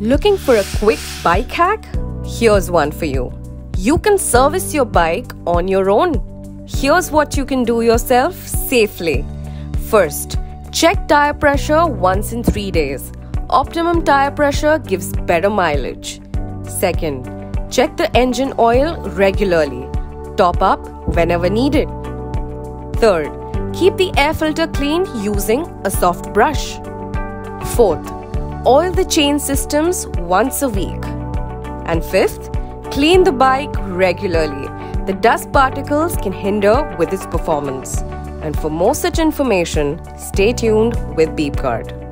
Looking for a quick bike hack? Here's one for you. You can service your bike on your own. Here's what you can do yourself safely. First, check tire pressure once in 3 days. Optimum tire pressure gives better mileage. Second, check the engine oil regularly. Top up whenever needed. Third, keep the air filter clean using a soft brush. Fourth, oil the chain systems once a week. And fifth, clean the bike regularly. The dust particles can hinder with its performance. And for more such information, stay tuned with BeepKart.